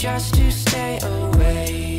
just to stay away.